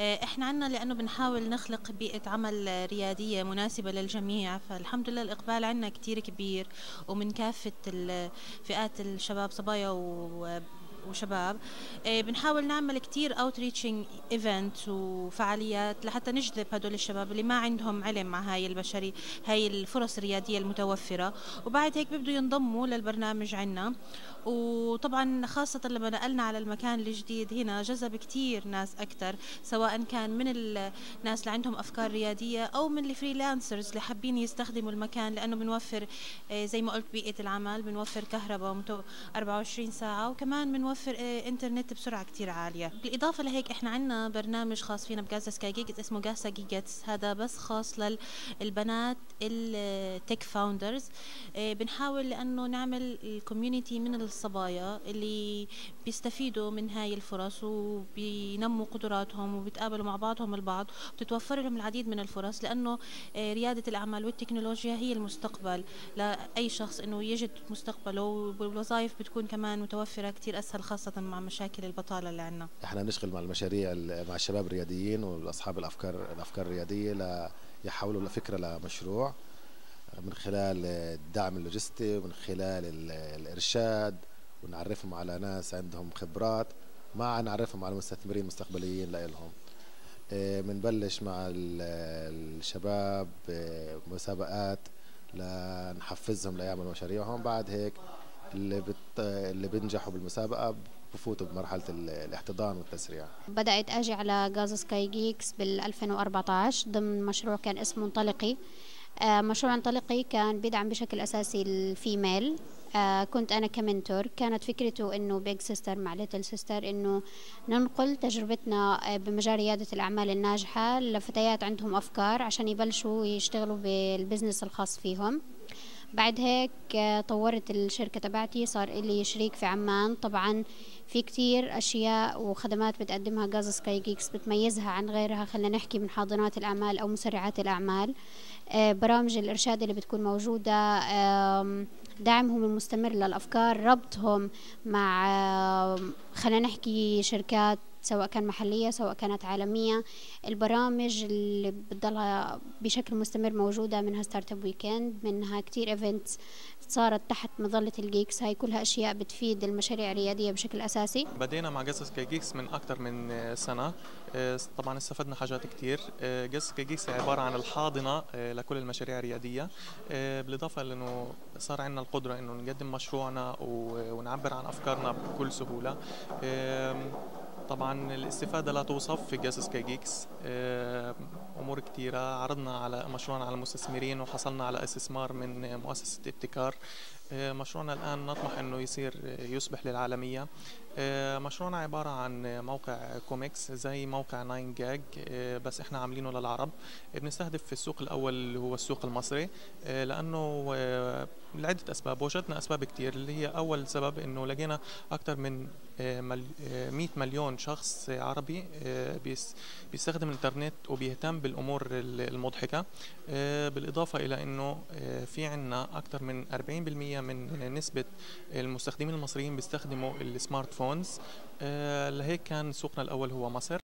آه، إحنا عنا لأنه بنحاول نخلق بيئة عمل ريادية مناسبة للجميع فالحمد لله الإقبال عنا كتير كبير ومن كافة فئات الشباب صبايا وشباب. آه، بنحاول نعمل كتير outreaching event وفعاليات لحتى نجذب هدول الشباب اللي ما عندهم علم مع هاي البشري هاي الفرص الريادية المتوفرة. وبعد هيك بيبدوا ينضموا للبرنامج عنا. وطبعا خاصة لما نقلنا على المكان الجديد هنا جذب كتير ناس أكثر سواء كان من الناس اللي عندهم أفكار ريادية أو من ال freelancers اللي حابين يستخدموا المكان لأنه بنوفر آه، زي ما قلت بيئة العمل بنوفر كهرباء 24 ساعة وكمان بنوفر آه، إنترنت بسرعة كتير عالية. بالإضافة لهيك إحنا عندنا برنامج خاص فينا ب Gaza Sky Geeks اسمه Gaza Geekettes هذا بس خاص للبنات ال tech founders. آه، بنحاول لأنه نعمل ال community من الصبايا اللي بيستفيدوا من هاي الفرص وبينموا قدراتهم وبيتقابلوا مع بعضهم البعض وبتتوفر لهم العديد من الفرص لأنه آه، ريادة الأعمال والتكنولوجيا هي المستقبل. لأي شخص أنه يجد مستقبله والوظائف بتكون كمان متوفرة كتير أسهل خاصة مع مشاكل البطالة اللي عندنا. إحنا نشتغل مع المشاريع مع الشباب الرياديين واصحاب الافكار الأفكار الرياديه ليحولوا لفكره لمشروع من خلال الدعم اللوجستي ومن خلال الإرشاد ونعرفهم على ناس عندهم خبرات مع نعرفهم على مستثمرين مستقبليين لهم بنبلش مع الشباب مسابقات لنحفزهم ليعملوا مشاريعهم. بعد هيك اللي بت... اللي بينجحوا بالمسابقة بفوتوا بمرحلة الاحتضان والتسريع. بدأت أجي على غاز سكاي جيكس بال 2014 ضمن مشروع كان اسمه انطلقي. آه، مشروع انطلقي كان بيدعم بشكل أساسي ال female. آه كنت أنا ك mentor. كانت فكرته إنه big sister مع little sister إنه ننقل تجربتنا آه، بمجال ريادة الأعمال الناجحة. لفتيات عندهم أفكار عشان يبلشوا يشتغلوا بال business الخاص فيهم. بعد هيك آه، طورت الشركة تبعتي صار لي شريك في عمان. طبعا في كتير أشياء وخدمات بتقدمها Gaza Sky Geeks بتميزها عن غيرها. خلينا نحكي من حاضنات الأعمال أو مسرعات الأعمال. آه، برامج الإرشاد اللي بتكون موجودة دعمهم المستمر للأفكار ربطهم مع خلينا نحكي شركات سواء كان محلية سواء كانت عالمية. البرامج اللي بتضلها بشكل مستمر موجودة منها Startup Weekend منها كتير events صارت تحت مظلة ال Geeks هاي كلها أشياء بتفيد المشاريع الريادية بشكل أساسي. بدينا مع قصص Geeks من أكثر من سنة. آه، طبعا استفدنا حاجات كتير. قصص آه، Geeks عبارة عن الحاضنة آه، لكل المشاريع الريادية. بالإضافة لأنه صار عندنا القدرة أنه نقدم مشروعنا ونعبر عن أفكارنا بكل سهولة. طبعا الاستفادة لا توصف في Gaza Sky Geeks آه، أمور كثيرة عرضنا على مشروعنا على المستثمرين وحصلنا على استثمار من مؤسسة ابتكار. مشروعنا الآن نطمح أنه يصير يصبح للعالمية. آه، مشروعنا عبارة عن موقع كوميكس زي موقع 9GAG بس إحنا عاملينه للعرب. بنستهدف في السوق الأول اللي هو السوق المصري لأنه لعدة أسباب وجدنا أسباب كتير. اللي هي أول سبب أنه لقينا أكثر من 100 آه، مليون شخص عربي آه، بيستخدم الإنترنت وبيهتم بالأمور المضحكة. آه، بالإضافة إلى إنه في عندنا أكثر من 40% من نسبة المستخدمين المصريين بيستخدموا السمارت فونز. لهيك كان سوقنا الأول هو مصر.